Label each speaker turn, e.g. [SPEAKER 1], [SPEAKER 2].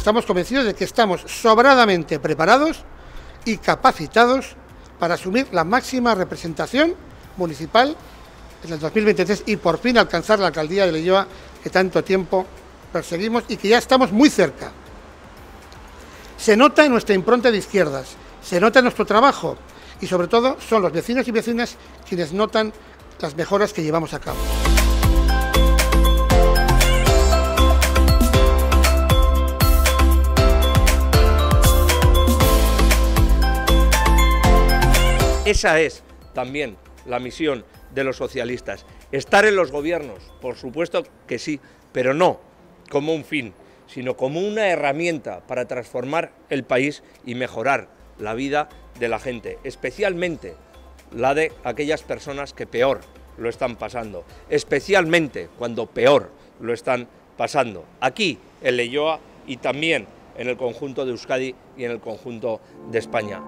[SPEAKER 1] estamos convencidos de que estamos sobradamente preparados y capacitados para asumir la máxima representación municipal en el 2023 y por fin alcanzar la alcaldía de Leyoa que tanto tiempo perseguimos y que ya estamos muy cerca. Se nota en nuestra impronta de izquierdas, se nota en nuestro trabajo y sobre todo son los vecinos y vecinas quienes notan las mejoras que llevamos a cabo.
[SPEAKER 2] Esa es también la misión de los socialistas. Estar en los gobiernos, por supuesto que sí, pero no como un fin, sino como una herramienta para transformar el país y mejorar la vida de la gente, especialmente la de aquellas personas que peor lo están pasando, especialmente cuando peor lo están pasando, aquí en Leyoa y también en el conjunto de Euskadi y en el conjunto de España.